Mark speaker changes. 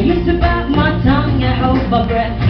Speaker 1: I used to bite my tongue and hold my breath.